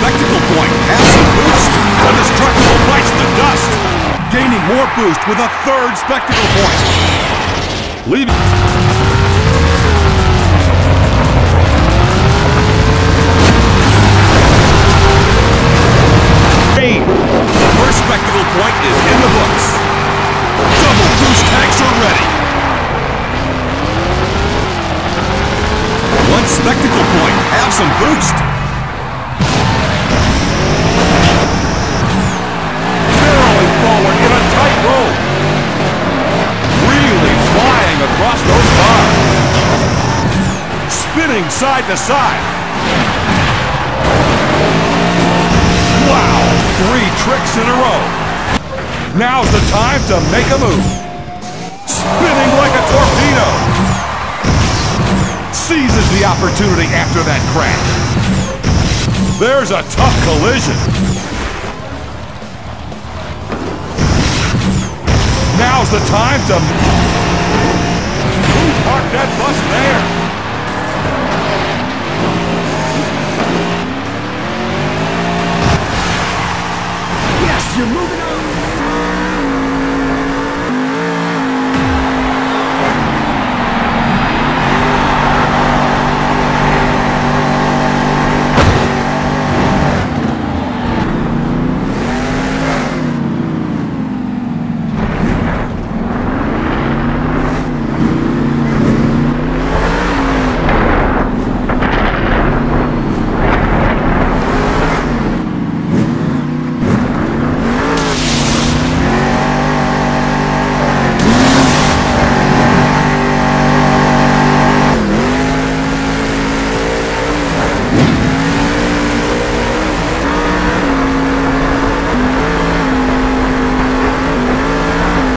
spectacle point some boost. The Destructible bites the dust. Gaining more boost with a third spectacle point. Leaving. First spectacle point is in the books. Double boost are ready. One spectacle point. Have some boost. Across those bars. Spinning side to side. Wow! Three tricks in a row. Now's the time to make a move. Spinning like a torpedo. Seizes the opportunity after that crash. There's a tough collision. Now's the time to... Who parked that bus there? Yes, you're moving